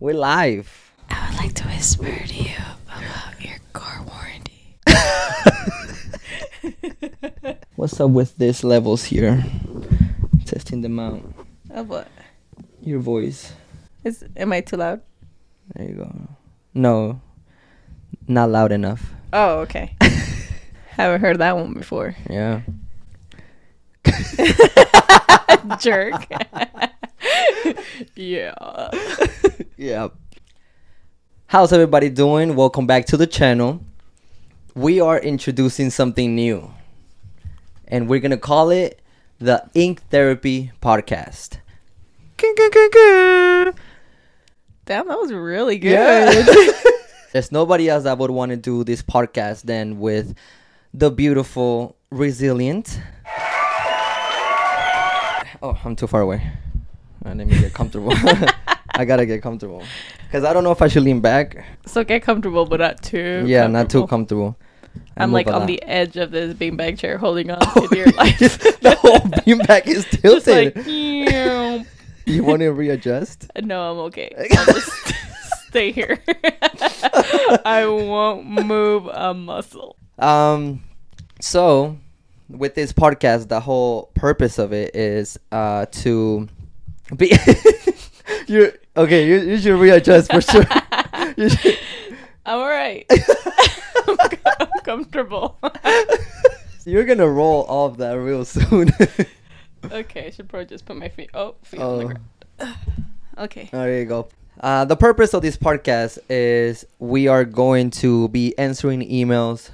We're live. I would like to whisper to you about your car warranty. What's up with these levels here? Testing them out. Of what? Your voice. Is am I too loud? There you go. No, not loud enough. Oh, okay. Haven't heard that one before. Yeah. Jerk. yeah. yeah. How's everybody doing? Welcome back to the channel. We are introducing something new. And we're going to call it the Ink Therapy Podcast. Damn, that was really good. Yeah. There's nobody else that would want to do this podcast than with the beautiful, resilient. Oh, I'm too far away. Uh, let me get comfortable. I gotta get comfortable because I don't know if I should lean back. So get comfortable, but not too. yeah, not too comfortable. I I'm like on the edge of this beanbag chair, holding on to your life. the whole beanbag is tilted. like, you want to readjust? no, I'm okay. I'll just stay here. I won't move a muscle. Um, so with this podcast, the whole purpose of it is uh to be. you okay? You, you should readjust for sure. You should- I'm alright. I'm I'm comfortable. You're gonna roll off that real soon. okay, I should probably just put my feet. Oh, feet on the oh, ground. Okay. there you go. Uh, the purpose of this podcast is we are going to be answering emails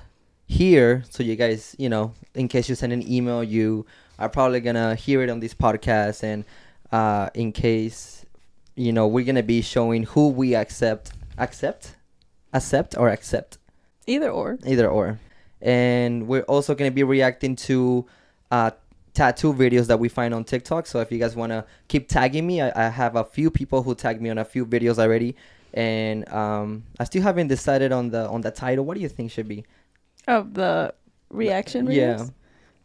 here, so you guys, you know, in case you send an email, you are probably gonna hear it on this podcast, and uh, in case, you know, we're gonna be showing who we accept, accept, accept or accept, Either or. either or, and we're also gonna be reacting to uh, tattoo videos that we find on TikTok. So if you guys wanna keep tagging me, I, I have a few people who tagged me on a few videos already, and um, I still haven't decided on the on the title. What do you think should be? Of the reaction Yeah.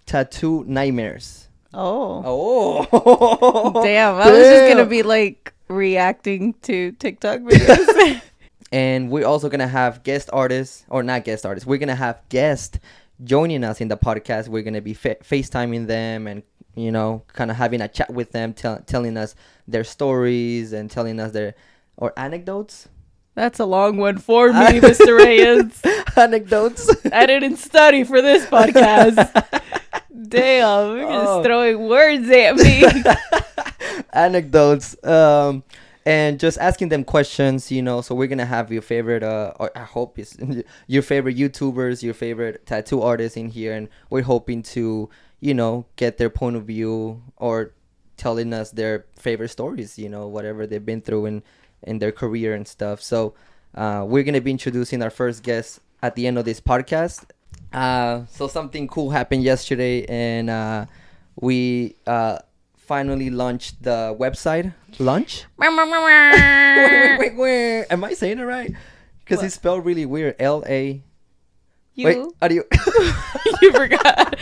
Tattoo nightmares. Oh. Oh. Damn, I was just gonna be like reacting to TikTok videos. And we're also gonna have guest artists, or not guest artists. We're gonna have guests joining us in the podcast. We're gonna be fa- FaceTiming them and you know, kind of having a chat with them, tell- telling us their stories and telling us their or anecdotes. That's a long one for me, Mr. Reyes. anecdotes. I didn't study for this podcast. Damn, you're just Oh. throwing words at me. anecdotes um and just asking them questions you know so we're gonna have your favorite uh or i hope it's your favorite youtubers your favorite tattoo artists in here and we're hoping to you know get their point of view or telling us their favorite stories you know whatever they've been through in in their career and stuff so uh we're gonna be introducing our first guest at the end of this podcast uh so something cool happened yesterday and uh we uh finally launched the website launch wait, wait, wait, wait. am i saying it right because it's spelled really weird l-a you, wait are you you forgot.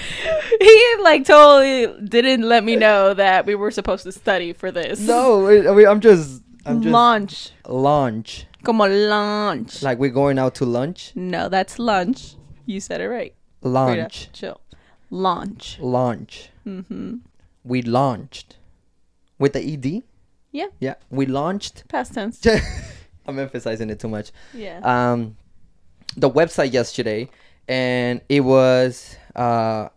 He like totally didn't let me know that we were supposed to study for this. no I mean, i'm just i'm just launch. launch Como lunch. like we're going out to lunch no, that's lunch. You said it right. Launch chill. Launch. launch Mm-hmm. we launched with the ed Yeah. yeah we launched Past tense. i'm emphasizing it too much Yeah. um the website yesterday and it was uh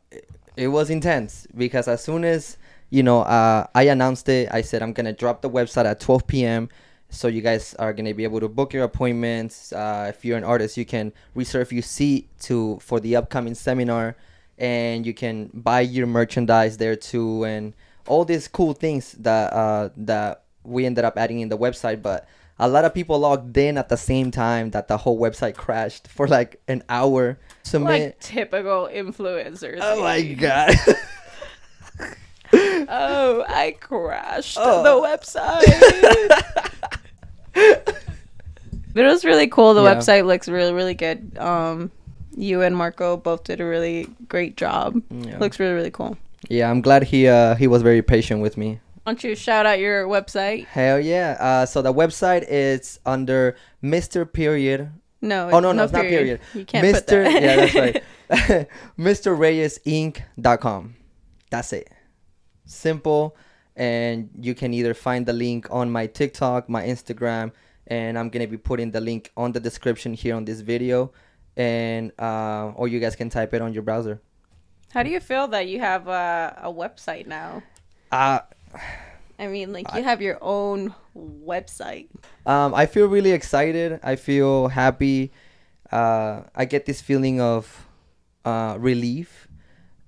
it was intense because as soon as you know uh i announced it i said i'm gonna drop the website at 12 p.m so you guys are gonna be able to book your appointments uh if you're an artist you can reserve your seat to for the upcoming seminar and you can buy your merchandise there too and all these cool things that uh that we ended up adding in the website but a lot of people logged in at the same time that the whole website crashed for like an hour submit like typical influencers. oh my god Oh, I crashed Oh. the website. but it was really cool. The Yeah. website looks really, really good. Um, you and Marco both did a really great job. Yeah. Looks really, really cool. Yeah, I'm glad he uh he was very patient with me. Why don't you shout out your website? Hell yeah. Uh, so the website is under Mr. Period. No. Oh no, no, it's not period. You can't Mr. put that. yeah, that's right. Mr. Reyesink.com. That's it. Simple. And you can either find the link on my TikTok, my Instagram, and I'm gonna be putting the link on the description here on this video. And uh, or you guys can type it on your browser. How do you feel that you have a, a website now? Uh I mean, like you have your own website. Um, I feel really excited. I feel happy. Uh, I get this feeling of uh, relief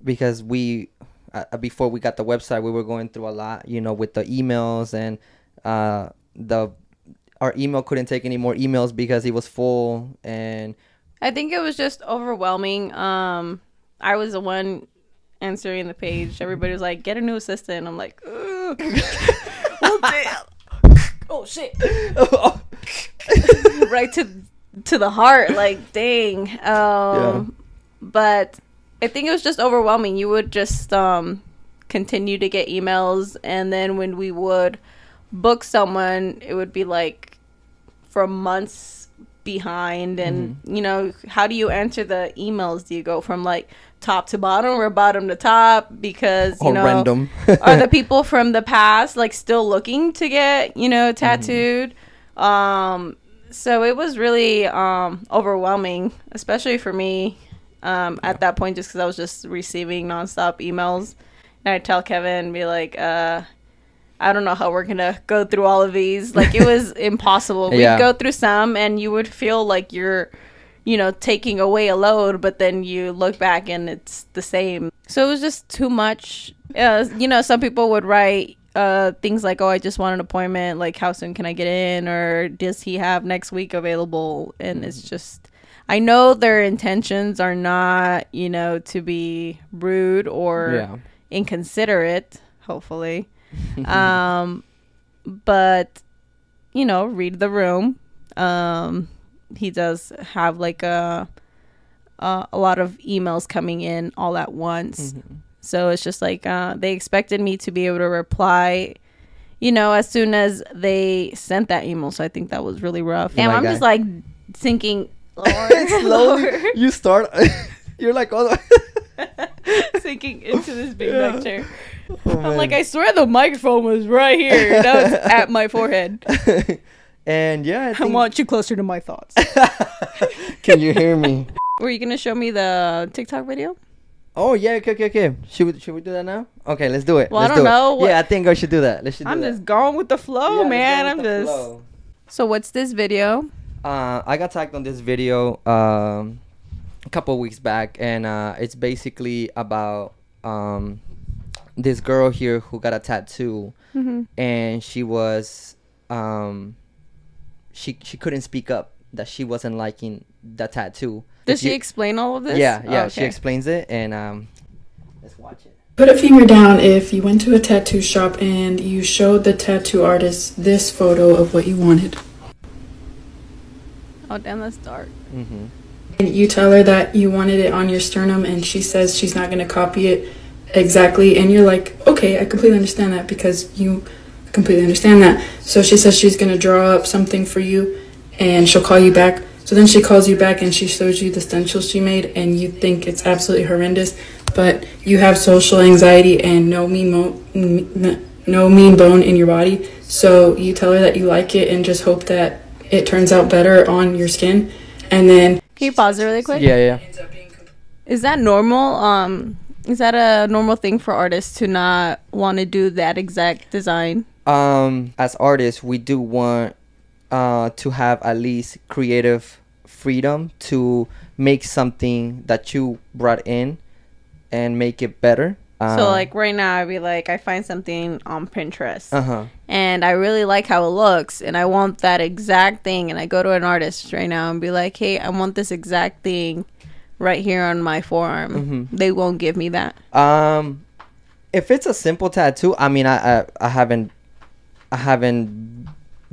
because we, uh, before we got the website, we were going through a lot, you know, with the emails and uh, the our email couldn't take any more emails because it was full and I think it was just overwhelming. Um, I was the one answering the page. Everybody was like, "Get a new assistant." I'm like, Ugh. "Oh damn! oh shit!" right to to the heart. Like, dang. Um, But I think it was just overwhelming. You would just um, continue to get emails, and then when we would book someone, it would be like for months behind. And Mm-hmm. you know, how do you answer the emails? Do you go from like top to bottom or bottom to top? Because you or know, random. are the people from the past like still looking to get you know tattooed um so it was really um overwhelming especially for me um at that point just because i was just receiving nonstop emails and i'd tell kevin be like uh I don't know how we're gonna go through all of these. Like it was impossible. We'd Yeah. go through some, and you would feel like you're, you know, taking away a load, but then you look back and it's the same. So it was just too much. Uh, you know, some people would write uh, things like, "Oh, I just want an appointment. Like, how soon can I get in?" Or does he have next week available? And it's just, I know their intentions are not, you know, to be rude or yeah. inconsiderate. Hopefully, um, but you know, read the room. Um, he does have like a uh, a lot of emails coming in all at once. Mm-hmm. So it's just like uh, they expected me to be able to reply, you know, as soon as they sent that email. So I think that was really rough. Oh And my I'm God. just like thinking, Lord, Slowly, Lord, you start. you're like, oh, sinking into this big Yeah. chair. Oh, I'm like. I swear the microphone was right here. Now it's at my forehead. and yeah, I, I think, want you closer to my thoughts. Can you hear me? Were you gonna show me the TikTok video? Oh yeah, okay, okay, okay. Should we should we do that now? Okay, let's do it. Well, I let's don't do know what- Yeah, I think I should do that. Let's do I'm that. just going with the flow, Yeah, man. I'm just. flow. So what's this video? Uh, I got tagged on this video um, a couple weeks back, and uh, it's basically about um, this girl here who got a tattoo, Mhm. and she was um, she she couldn't speak up that she wasn't liking the tattoo. Does If she explain all of this? Yeah, yeah. Oh, She explains it, and um, let's watch it. Put a finger down if you went to a tattoo shop and you showed the tattoo artist this photo of what you wanted. Oh damn, that's dark. Mm-hmm. And you tell her that you wanted it on your sternum and she says she's not going to copy it exactly. And you're like, okay, I completely understand that because you completely understand that. So she says she's going to draw up something for you and she'll call you back. So then she calls you back and she shows you the stencil she made and you think it's absolutely horrendous. But you have social anxiety and no mean, mo- no mean bone in your body. So you tell her that you like it and just hope that it turns out better on your skin. And then Can you pause it really quick? Yeah, yeah. Is that normal? Um, is that a normal thing for artists to not want to do that exact design? um as artists we do want uh to have at least creative freedom to make something that you brought in and make it better so like right now, I'd be like, I find something on Pinterest. uh-huh and I really like how it looks and I want that exact thing and I go to an artist right now and be like, "Hey, I want this exact thing right here on my forearm." Mhm. They won't give me that. um if it's a simple tattoo i mean i i, I haven't i haven't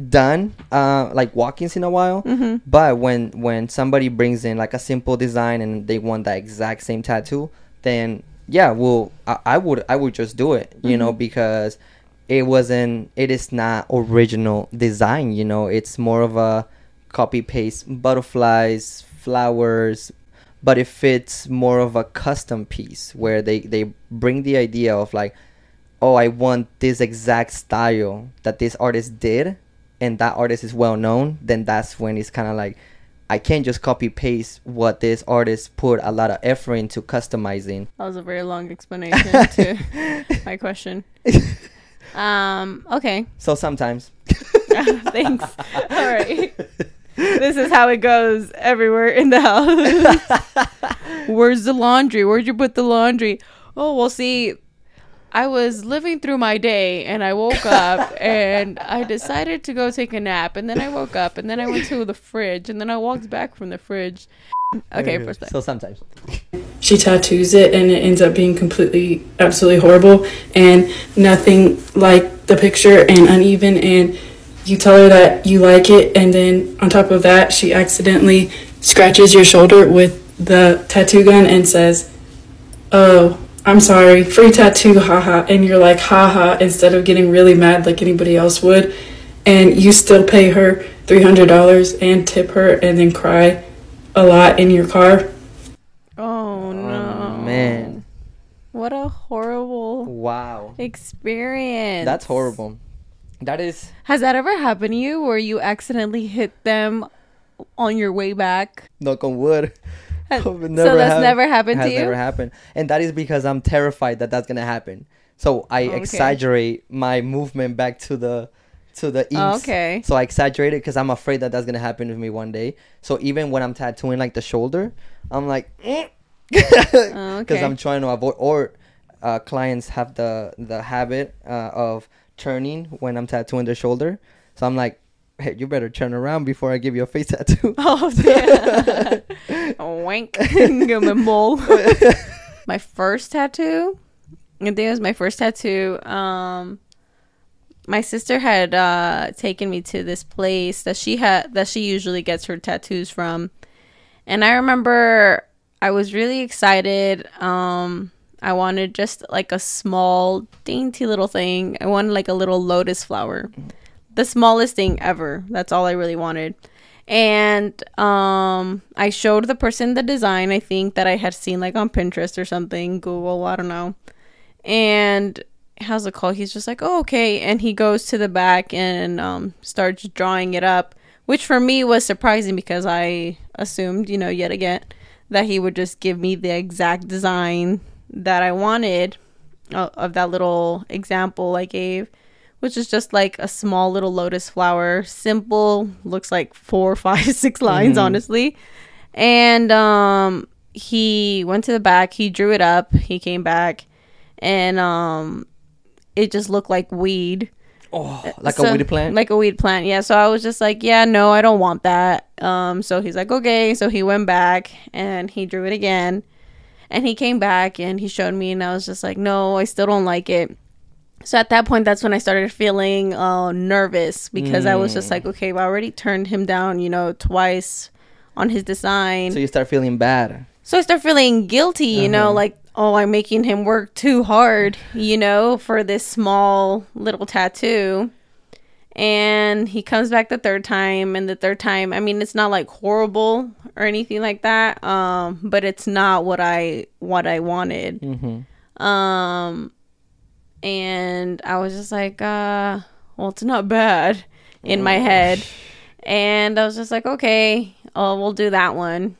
done uh like walk-ins in a while Mhm. but when when somebody brings in like a simple design and they want that exact same tattoo then yeah well i, I would i would just do it you know because it wasn't it is not original design you know it's more of a copy paste butterflies flowers but if it's more of a custom piece where they they bring the idea of like oh i want this exact style that this artist did and that artist is well known then that's when it's kind of like i can't just copy paste what this artist put a lot of effort into customizing That was a very long explanation to my question. Um, okay. so sometimes Thanks. All right. This is how it goes everywhere in the house. Where's the laundry? Where'd you put the laundry? Oh, well, see, I was living through my day and I woke up and I decided to go take a nap. And then I woke up and then I went to the fridge and then I walked back from the fridge. Okay, first so sometimes she tattoos it and it ends up being completely absolutely horrible and nothing like the picture and uneven and you tell her that you like it and then on top of that she accidentally scratches your shoulder with the tattoo gun and says oh i'm sorry free tattoo haha and you're like haha instead of getting really mad like anybody else would and you still pay her $300 and tip her and then cry a lot in your car Oh, oh no. man. What a horrible wow experience. that's horrible that is Has that ever happened to you where you accidentally hit them on your way back? knock on wood Oh, so that's hap- never happened to you? never happened and that is because i'm terrified that that's gonna happen so i Okay. exaggerate my movement back to the to the east Oh, okay. so i exaggerate it because i'm afraid that that's gonna happen with me one day so even when i'm tattooing like the shoulder i'm like because Oh, okay. i'm trying to avoid or uh, clients have the the habit uh, of turning when i'm tattooing their shoulder so i'm like hey you better turn around before i give you a face tattoo Oh, yeah. Wank. Give me a bowl. my first tattoo, I think it was my first tattoo. Um, my sister had uh, taken me to this place that she had that she usually gets her tattoos from, and I remember I was really excited. Um, I wanted just like a small, dainty little thing. I wanted like a little lotus flower, the smallest thing ever. That's all I really wanted. And um, I showed the person the design. I think that I had seen like on Pinterest or something, Google. I don't know. And how's it call? He's just like, oh, okay. And he goes to the back and um, starts drawing it up, which for me was surprising because I assumed, you know, yet again, that he would just give me the exact design that I wanted uh, of that little example I gave, which is just like a small little lotus flower. Simple, looks like four, five, six lines, Mhm. honestly. And um, he went to the back, he drew it up, he came back, and um, it just looked like weed. oh like So- a weed plant Like a weed plant, yeah. So I was just like, yeah, no, I don't want that. Um, so he's like, okay. So he went back and he drew it again, and he came back and he showed me, and I was just like, no, I still don't like it. So at that point, that's when I started feeling uh, nervous because I was just Mm. like, okay, I already turned him down, you know, twice on his design. so you start feeling bad So I start feeling guilty, you know, Uh-huh. like, oh, I'm making him work too hard, you know, for this small little tattoo. And he comes back the third time, and the third time, I mean, it's not like horrible or anything like that, um, but it's not what I what I wanted. mm-hmm. Um, and I was just like, uh, well, it's not bad in my head. And I was just like, okay, oh, we'll do that one.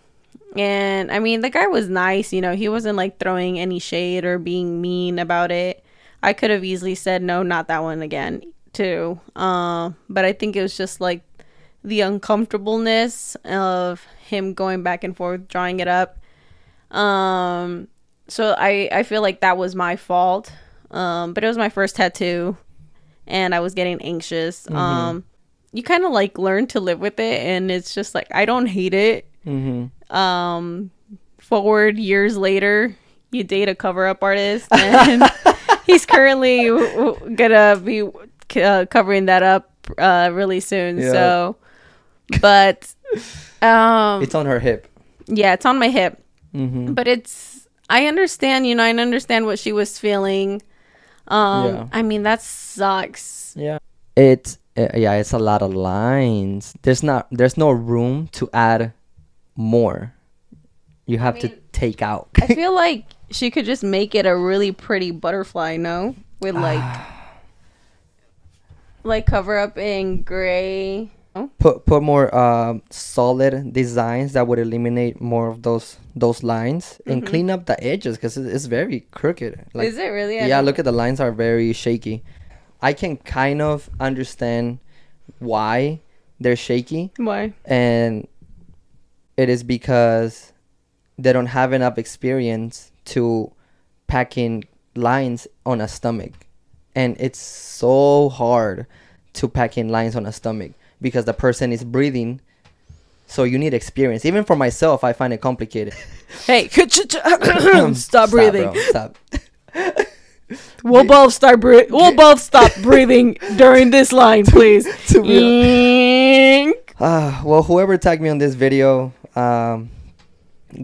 And I mean, the guy was nice, you know, he wasn't like throwing any shade or being mean about it. I could have easily said, no, not that one again, too. Uh, but I think it was just like the uncomfortableness of him going back and forth, drawing it up. Um, so I, I feel like that was my fault. Um, but it was my first tattoo and I was getting anxious. Um, you kind of like learn to live with it and it's just like, I don't hate it. Mm-hmm. Um, forward years later, you date a cover up artist and he's currently gonna be uh, covering that up uh, really soon. Yeah. So, but um, it's on her hip yeah, it's on my hip mm-hmm. but it's i understand you know i understand what she was feeling Um, Yeah. I mean that sucks. Yeah. It's uh, yeah, it's a lot of lines. There's not there's no room to add more. You have to mean- take out. I feel like she could just make it a really pretty butterfly, no? With like like cover up in gray. Put put more um solid designs that would eliminate more of those those lines and clean up the edges because it's very crooked. Like Is it really? I yeah, look at the lines are very shaky. I can kind of understand why they're shaky. Why? and it is because they don't have enough experience to packing lines on a stomach and it's so hard to pack in lines on a stomach because the person is breathing so you need experience even for myself i find it complicated Hey, stop breathing. bro, stop We'll both start breathing. We'll both stop breathing during this line, please. To be- Ink. Ah, well whoever tagged me on this video um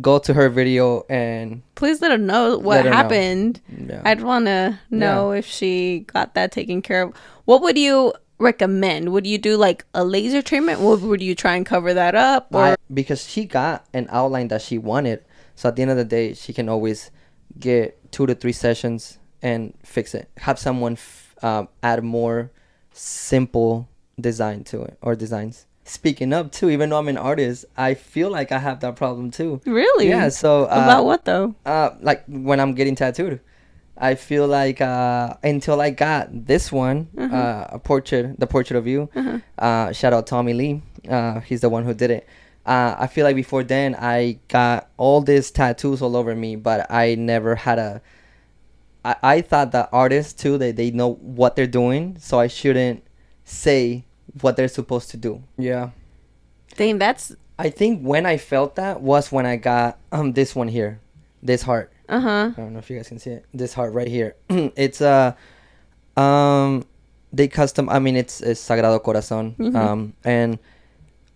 go to her video and Please let her know what her know. happened. yeah. I'd want to know if she got that taken care of. What would you recommend? Would you do like a laser treatment? Or would you try and cover that up? Or I, because she got an outline that she wanted. So at the end of the day, she can always get two to three sessions and fix it. Have someone f- um, add more simple design to it or designs. Speaking up too, even though I'm an artist, I feel like I have that problem too. really? Yeah. So uh, About what though? uh, like when I'm getting tattooed. I feel like uh, until I got this one, uh, a portrait, the portrait of you. Uh, shout out Tommy Lee. Uh, he's the one who did it. Uh, I feel like before then I got all these tattoos all over me, but I never had a. I, I thought that artists too they they know what they're doing, so I shouldn't say what they're supposed to do. Yeah. Dang, that's I think when I felt that was when I got um this one here, this heart. uh huh. I don't know if you guys can see it. This heart right here. it's uh um they custom I mean it's it's Sagrado Corazon. Mhm. Um and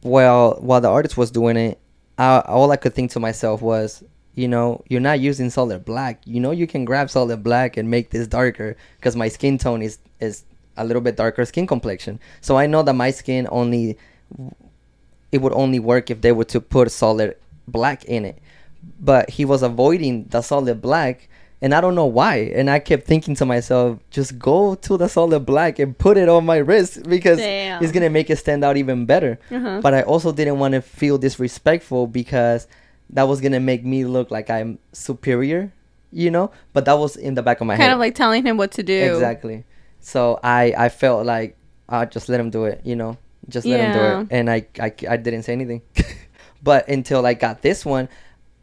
while while the artist was doing it, I, all I could think to myself was, you know, you're not using solid black. You know you can grab solid black and make this darker because my skin tone is is a little bit darker skin complexion. So I know that my skin only it would only work if they were to put solid black in it. But he was avoiding the solid black, and I don't know why. And I kept thinking to myself, just go to the solid black and put it on my wrist because Damn. it's gonna make it stand out even better. Uh-huh. But I also didn't want to feel disrespectful because that was gonna make me look like I'm superior, you know. But that was in the back of my Kind head. Kind of like telling him what to do. Exactly. So I I felt like I just let him do it, you know, just let him do it, and I I, I didn't say anything. but until I got this one,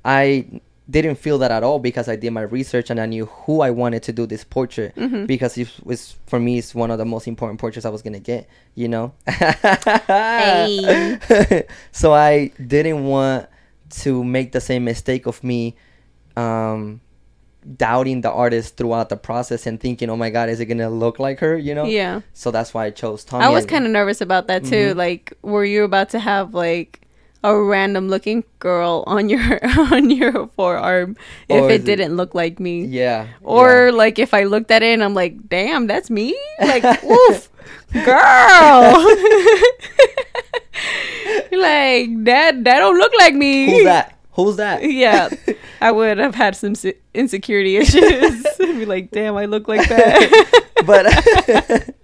I didn't feel that at all because I did my research and I knew who I wanted to do this portrait Mhm. because it was for me it's one of the most important portraits I was gonna get, you know. Hey. so I didn't want to make the same mistake of me um doubting the artist throughout the process and thinking, "Oh my god, is it going to look like her?" you know? Yeah. So that's why I chose Tommy. I was kind of nervous about that too. Mhm. Like, were you about to have like a random looking girl on your on your forearm if it it- didn't look like me? Yeah. Or like if I looked at it and I'm like, damn, that's me? Like, woof, girl. like that that don't look like me. Who's that? Who's that? Yeah. I would have had some insecurity issues. Be like, damn, I look like that. but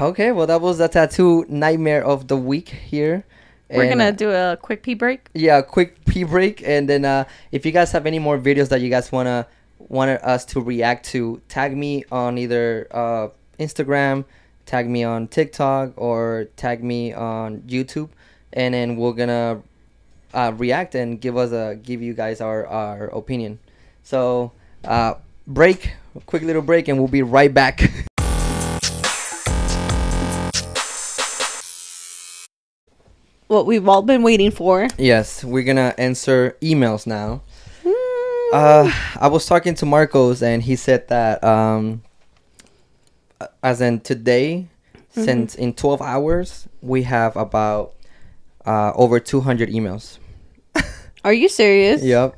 okay, well that was the tattoo nightmare of the week here. We're gonna uh, do a quick pee break. yeah, quick pee break, and then uh, if you guys have any more videos that you guys wanna wanted us to react to, tag me on either uh, Instagram, tag me on TikTok, or tag me on YouTube, and then we're gonna uh, react and give us a give you guys our our opinion. So uh, break, quick little break, and we'll be right back. What we've all been waiting for. yes, we're gonna answer emails now. Uh, I was talking to Marcos and he said that um, as in today, since in 12 hours we have about uh, over 200 emails. Are you serious? Yep.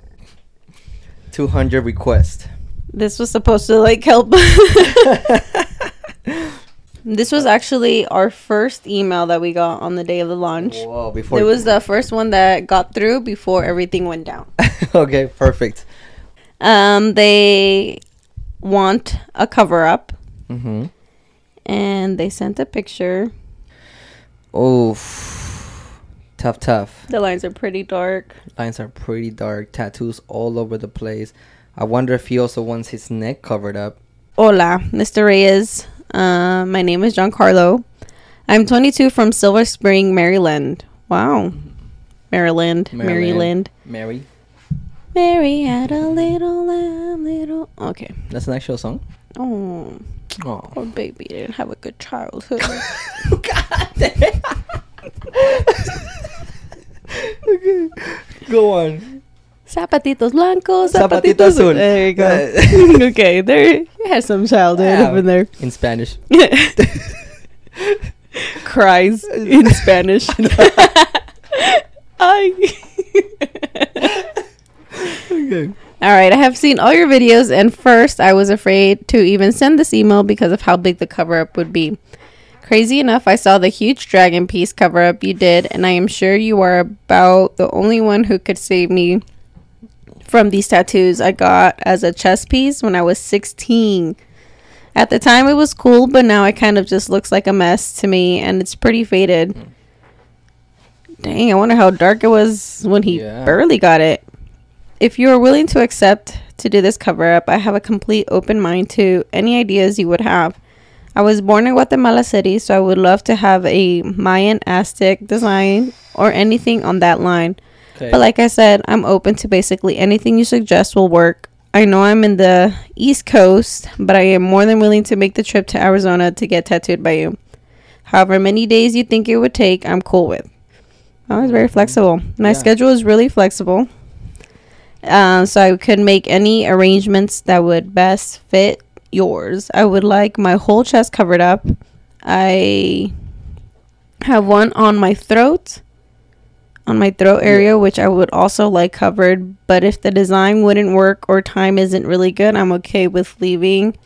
200 requests. This was supposed to like help. this was actually our first email that we got on the day of the launch. Whoa, before It was the first one that got through before everything went down. okay, perfect. Um, they want a cover up, Mm-hmm. and they sent a picture. Oof. Tough, tough. The lines are pretty dark. Lines are pretty dark. Tattoos all over the place. I wonder if he also wants his neck covered up. Hola, Mr. Reyes. Uh, my name is Giancarlo. I'm 22 from Silver Spring, Maryland. Wow. Maryland, Maryland. Mary. Mary had a little lamb, little. Okay. That's an actual song. Oh, Oh. poor baby didn't have a good childhood. God damn. okay. Go on. Zapatitos blancos, Zapatito zapatitos azul. There you go. okay, there you had some childhood Yeah. up in there. In Spanish. Cries in Spanish. Ay. Okay. All right, I have seen all your videos, and first I was afraid to even send this email because of how big the cover up would be. Crazy enough, I saw the huge dragon piece cover up you did, and I am sure you are about the only one who could save me from these tattoos I got as a chest piece when I was 16. At the time, it was cool, but now it kind of just looks like a mess to me, and it's pretty faded. Hmm. Dang, I wonder how dark it was when he Yeah. barely got it if you are willing to accept to do this cover up, I have a complete open mind to any ideas you would have. I was born in Guatemala City, so I would love to have a Mayan Aztec design or anything on that line. Okay. But like I said, I'm open to basically anything you suggest will work. I know I'm in the East Coast, but I am more than willing to make the trip to Arizona to get tattooed by you. However many days you think it would take, I'm cool with. I was very flexible. My Yeah. schedule is really flexible. Uh, so I could make any arrangements that would best fit yours. I would like my whole chest covered up. I have one on my throat, on my throat area, which I would also like covered. But if the design wouldn't work or time isn't really good, I'm okay with leaving.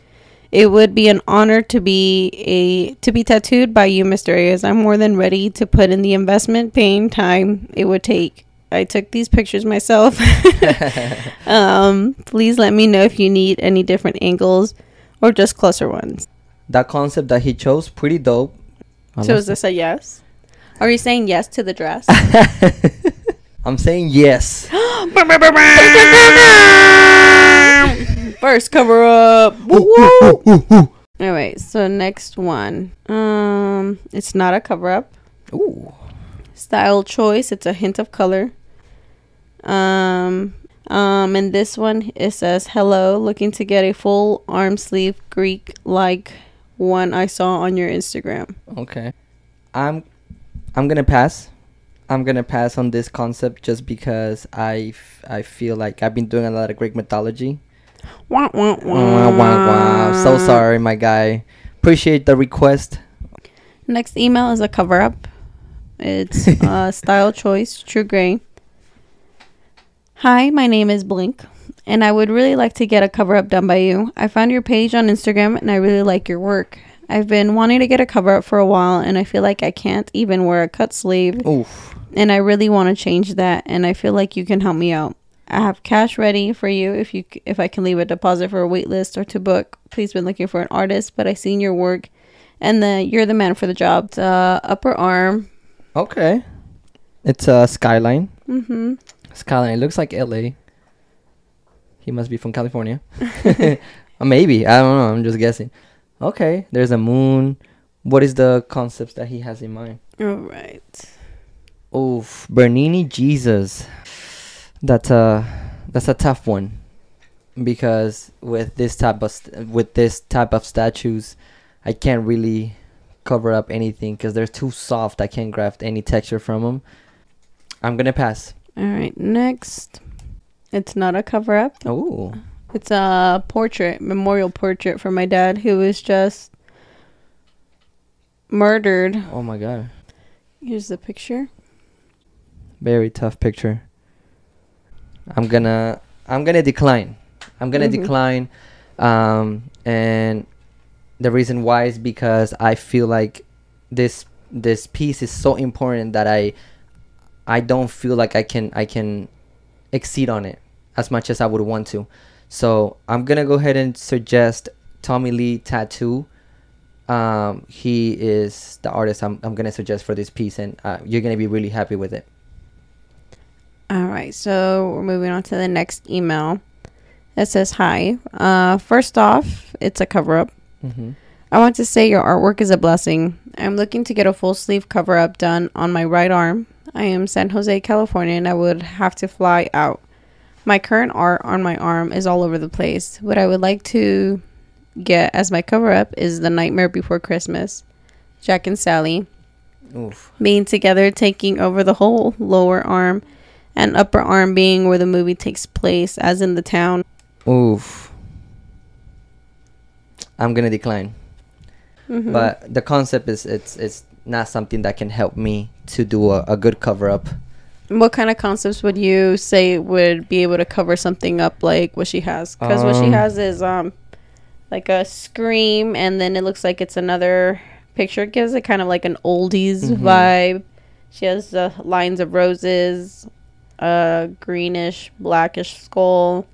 It would be an honor to be a to be tattooed by you, Mr. Reyes. I'm more than ready to put in the investment, pain, time it would take. I took these pictures myself. um, please let me know if you need any different angles or just closer ones. that concept that he chose, pretty dope. I So is this a yes? Are you saying yes to the dress? I'm saying yes. First cover up. Woo woo. All right, so next one. Um, it's not a cover up. Ooh. Style choice. It's a hint of color. Um, um, and this one it says hello, looking to get a full arm sleeve Greek like one I saw on your Instagram. Okay. I'm I'm gonna pass. I'm gonna pass on this concept just because I, f- I feel like I've been doing a lot of Greek mythology. Wah, wah, Wow, wow, wow. So sorry, my guy. Appreciate the request. Next email is a cover up. It's uh, style choice, true gray. Hi, my name is Blink, and I would really like to get a cover up done by you. I found your page on Instagram, and I really like your work. I've been wanting to get a cover up for a while, and I feel like I can't even wear a cut sleeve, Oof. and I really want to change that. And I feel like you can help me out. I have cash ready for you if you c- if I can leave a deposit for a wait list or to book. Please been looking for an artist, but I seen your work, and the you're the man for the job. It's, uh, upper arm. Okay. It's a skyline. Skyline. It looks like LA. He must be from California. Or uh, maybe. I don't know. I'm just guessing. Okay. There's a moon. What is the concepts that he has in mind? All right. Oof. Bernini Jesus. That's a that's a tough one. Because with this type of st- with this type of statues, I can't really cover up anything because they're too soft. I can't graft any texture from them. I'm gonna pass. All right. Next, it's not a cover up. Oh, It's a portrait, memorial portrait for my dad, who was just murdered. oh my god, Here's the picture. very tough picture. I'm gonna I'm gonna decline. I'm gonna Mhm. decline um, and the reason why is because I feel like this this piece is so important that I I don't feel like I can I can exceed on it as much as I would want to. So I'm gonna go ahead and suggest Tommy Lee Tattoo. Um, he is the artist I'm, I'm gonna suggest for this piece, and uh, you're gonna be really happy with it. All right, so we're moving on to the next email. It says, "Hi. Uh, first off, it's a cover up. Mm-hmm. I want to say your artwork is a blessing. I'm looking to get a full sleeve cover up done on my right arm. I am San Jose, California, and I would have to fly out. My current art on my arm is all over the place. What I would like to get as my cover up is The Nightmare Before Christmas. Jack and Sally Oof. being together, taking over the whole lower arm, and upper arm being where the movie takes place, as in the town. Oof. I'm gonna decline. Mhm. But the concept is it's it's not something that can help me to do a, a good cover up. What kind of concepts would you say would be able to cover something up like what she has? Because what she Um, has is um like a scream, and then it looks like it's another picture. It gives it kind of like an oldies Mhm. vibe. She has uh, lines of roses, a greenish blackish skull,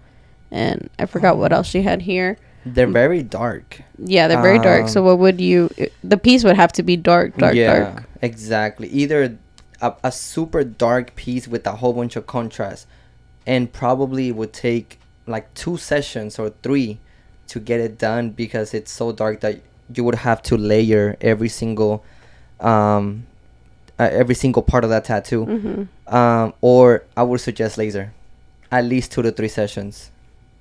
and I forgot what else she had here. They're very dark. Yeah, they're very dark. So Um, what would you? The piece would have to be dark, dark, dark. exactly. Either a, a super dark piece with a whole bunch of contrast, and probably would take like two sessions or three to get it done because it's so dark that you would have to layer every single, um, uh, every single part of that tattoo. hmm Um, or I would suggest laser, at least two to three sessions,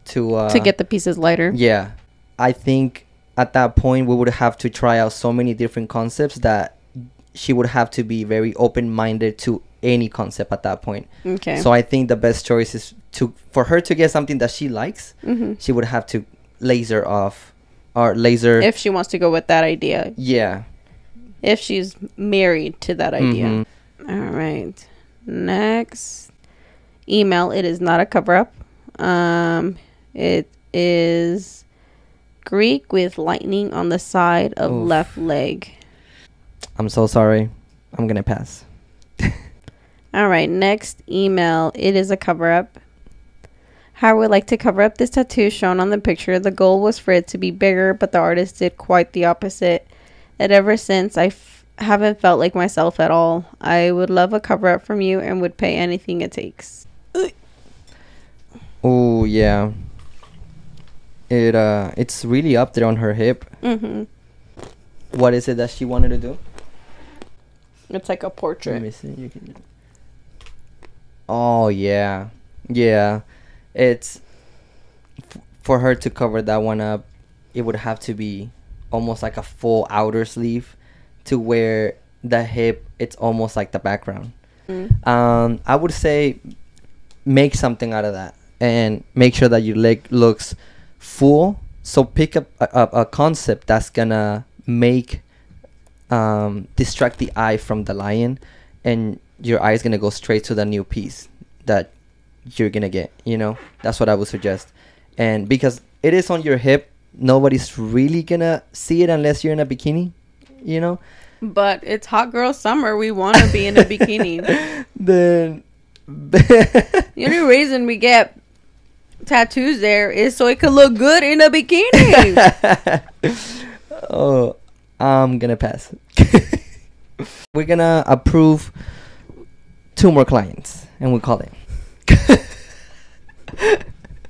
to uh, to get the pieces lighter. yeah, I think at that point we would have to try out so many different concepts that she would have to be very open-minded to any concept at that point. Okay. So I think the best choice is to for her to get something that she likes. hmm She would have to laser off or laser. If she wants to go with that idea, yeah. if she's married to that idea. Mhm. All right. Next email. It is not a cover up. Um, it is Greek with lightning on the side of Oof. left leg. I'm so sorry. I'm gonna pass. All right. Next email. It is a cover up. How I would like to cover up this tattoo shown on the picture. The goal was for it to be bigger, but the artist did quite the opposite. And ever since, I f- haven't felt like myself at all. I would love a cover up from you and would pay anything it takes. Oh yeah. It uh, it's really up there on her hip. Mm-hmm. What is it that she wanted to do? It's like a Let portrait. me see. You can. Oh yeah, yeah. It's f- for her to cover that one up. It would have to be almost like a full outer sleeve, to where the hip it's almost like the background. Mm. Um, I would say make something out of that and make sure that your leg looks full. So pick up a, a, a concept that's gonna make um, distract the eye from the lion, and your eye is gonna go straight to the new piece that you're gonna get. You know, that's what I would suggest. And because it is on your hip, nobody's really gonna see it unless you're in a bikini. You know, But it's hot girl summer. We want to be in a bikini. then. The only reason we get tattoos there is so it could look good in a bikini. oh, I'm gonna pass. We're gonna approve two more clients, and we call it.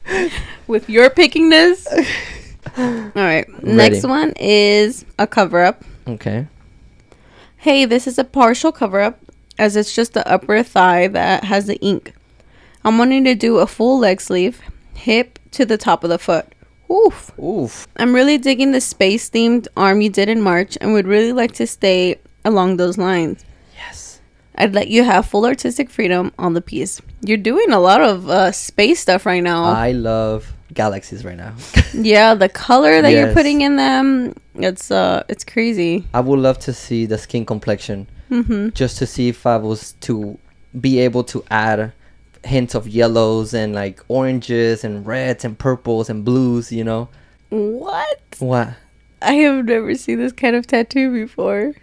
With your picking this. All right. Next one is a cover up. Okay. Hey, this is a partial cover up as it's just the upper thigh that has the ink. I'm wanting to do a full leg sleeve, hip to the top of the foot. Oof. Oof. I'm really digging the space themed arm you did in March and would really like to stay along those lines. Yes. I'd let you have full artistic freedom on the piece. You're doing a lot of uh, space stuff right now. I love galaxies right now. yeah, the color that you're putting in them, it's uh it's crazy. I would love to see the skin complexion, Mhm. just to see if I was to be able to add hints of yellows and like oranges and reds and purples and blues. You know, What? What? I have never seen this kind of tattoo before.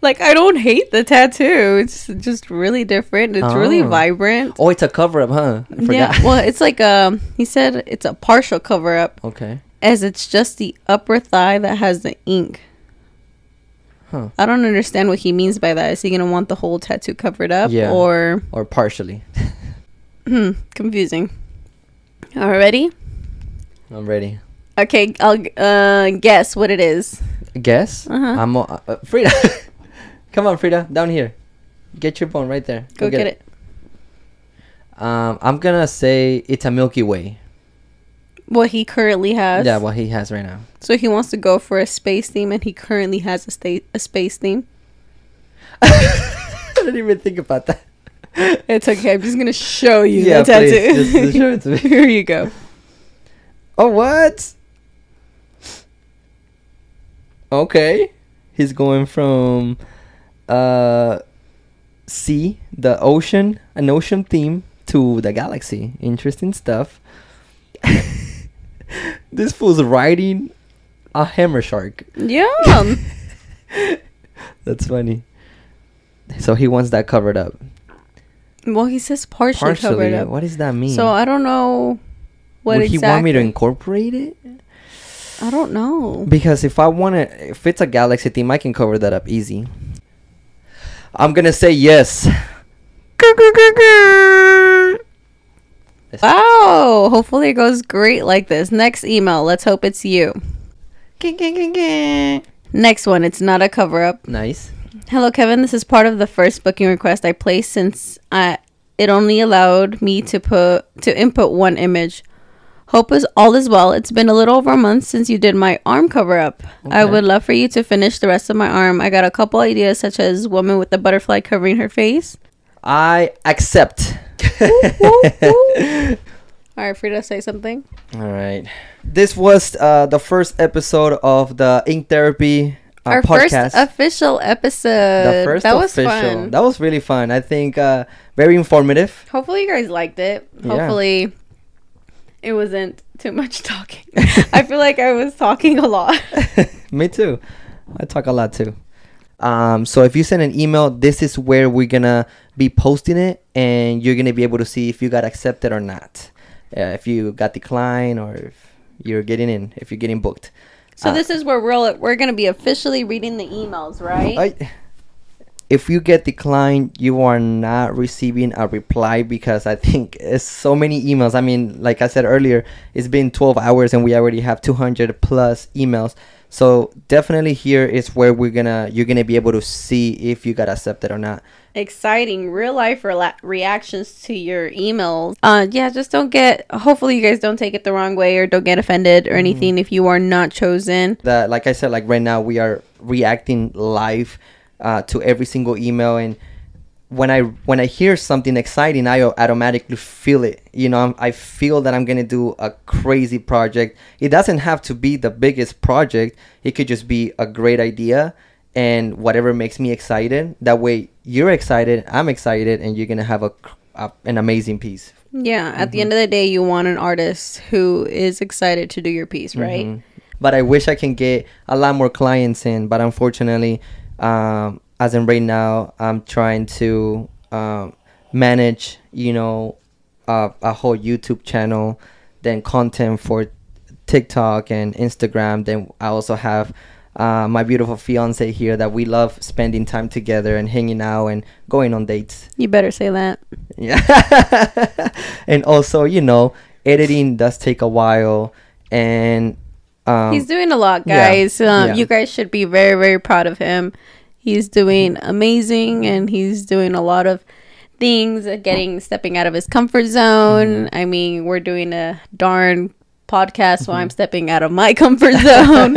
Like I don't hate the tattoo. It's just really different. It's really Oh. vibrant. Oh, it's a cover up, huh? Yeah. Well, it's like um he said it's a partial cover up okay. as it's just the upper thigh that has the ink. Huh. I don't understand what he means by that. Is he going to want the whole tattoo covered up Yeah. or Or partially. hmm, confusing. Already? I'm ready. Okay, I'll uh guess what it is. Guess? Uh-huh. I'm uh, uh, Frida. Come on, Frida, down here. Get your phone right there. Go, get, it. Um, I'm gonna say it's a Milky Way. What he currently has. Yeah, what he has right now. So he wants to go for a space theme, and he currently has a state a space theme. I didn't even think about that. It's okay. I'm just gonna show you Yeah, the tattoo. please, show it to me. Here you go. Oh, what? Okay. He's going from uh sea, the ocean, an ocean theme to the galaxy. Interesting stuff. this fool's riding a hammer shark. Yeah. That's funny. So he wants that covered up. Well, he says partially, covered up. What does that mean? So I don't know what Would exactly. he want me to incorporate it? I don't know. Because if I want to, if it's a galaxy theme, I can cover that up easy. I'm gonna say yes. Wow. Hopefully it goes great like this. Next email. Let's hope it's you. Next one. It's not a cover up. Nice. Hello, Kevin. This is part of the first booking request I placed since I it only allowed me to put to input one image. Hope is all is well. It's been a little over a month since you did my arm cover up. I would love for you to finish the rest of my arm. I got a couple ideas such as woman with the butterfly covering her face. I accept. All right, Frida, say something. All right. This was uh, the first episode of the Ink Therapy uh, Our podcast. first official episode. the first that was fun. That was really fun. I think uh, very informative. Hopefully you guys liked it. Yeah. Hopefully it wasn't too much talking. I feel like I was talking a lot. Me too. I talk a lot too. Um, so if you send an email, this is where we're gonna be posting it, and you're gonna be able to see if you got accepted or not, uh, if you got declined, or if you're getting in, if you're getting booked. So Uh, this is where we're we're gonna be officially reading the emails, right? I, if you get declined, you are not receiving a reply because I think it's so many emails. I mean, like I said earlier, it's been 12 hours and we already have 200 plus emails. So definitely here is where we're gonna you're gonna be able to see if you got accepted or not. Exciting real life rela- reactions to your emails. Uh, yeah, just don't get. Hopefully, you guys don't take it the wrong way or don't get offended Mm-hmm. or anything if you are not chosen. That like I said, like right now we are reacting live uh, to every single email and when I when I hear something exciting, I automatically feel it. You know, I'm, feel that I'm gonna do a crazy project. It doesn't have to be the biggest project. It could just be a great idea and whatever makes me excited. That way, you're excited, I'm excited, and you're gonna have a, a an amazing piece. Yeah, at Mm-hmm. the end of the day, you want an artist who is excited to do your piece, right? Mhm. But I wish I can get a lot more clients in. But unfortunately, um, as in right now, I'm trying to um, manage, you know, uh, a whole YouTube channel, then content for TikTok and Instagram. Then I also have uh, my beautiful fiance here that we love spending time together and hanging out and going on dates. You better say that. Yeah. and also, you know, editing does take a while and um He's doing a lot, yeah, guys. Um, yeah. You guys should be very, very proud of him. He's doing amazing, and he's doing a lot of things, uh, getting stepping out of his comfort zone. Mm-hmm. I mean, we're doing a darn podcast, so I'm Mm-hmm. stepping out of my comfort zone,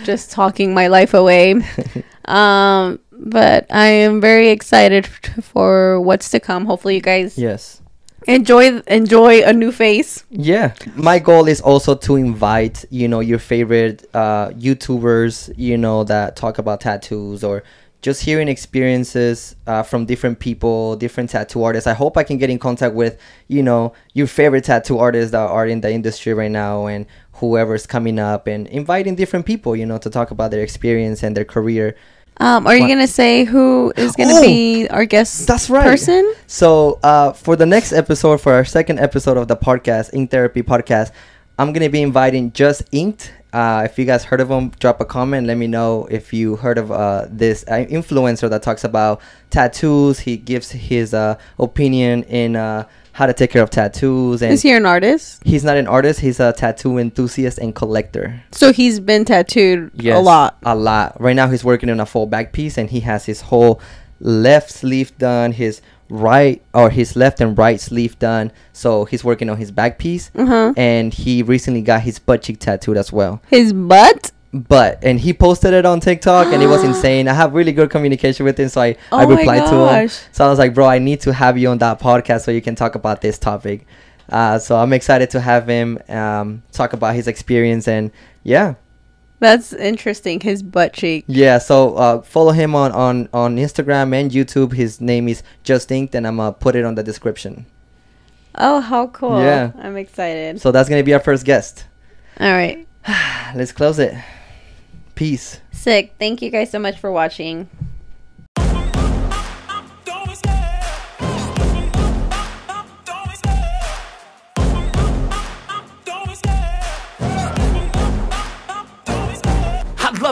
just talking my life away. Um, but I am very excited for what's to come. Hopefully, you guys yes. enjoy enjoy a new face. Yeah. My goal is also to invite, you know, your favorite uh YouTubers, you know, that talk about tattoos or just hearing experiences uh, from different people, different tattoo artists. I hope I can get in contact with, you know, your favorite tattoo artists that are in the industry right now and whoever's coming up and inviting different people, you know, to talk about their experience and their career. Um, are you gonna say who is gonna Oh, be our guest? That's right. Person. So uh, for the next episode, for our second episode of the podcast, Ink Therapy Podcast, I'm gonna be inviting Just Inked. Uh, if you guys heard of him, drop a comment. Let me know if you heard of uh, this uh, influencer that talks about tattoos. He gives his uh, opinion in uh, how to take care of tattoos, and Is he an artist? he's not an artist. He's a tattoo enthusiast and collector. So he's been tattooed Yes, a lot. A lot. Right now, he's working on a full back piece, and he has his whole left sleeve done, his right or his left and right sleeve done. So he's working on his back piece, Uh huh. and he recently got his butt cheek tattooed as well. His butt. But and he posted it on TikTok, and it was insane. I have really good communication with him, so I I Oh my replied to him. So I was like, bro, I need to have you on that podcast so you can talk about this topic. Uh, so I'm excited to have him um, talk about his experience and yeah. That's interesting. His butt cheek. Yeah, so uh, follow him on, on, on Instagram and YouTube. His name is Just Inked, and I'm gonna put it on the description. Oh, how cool! Yeah. I'm excited. So that's gonna be our first guest. All right. Let's close it. Peace. Sick. Thank you guys so much for watching.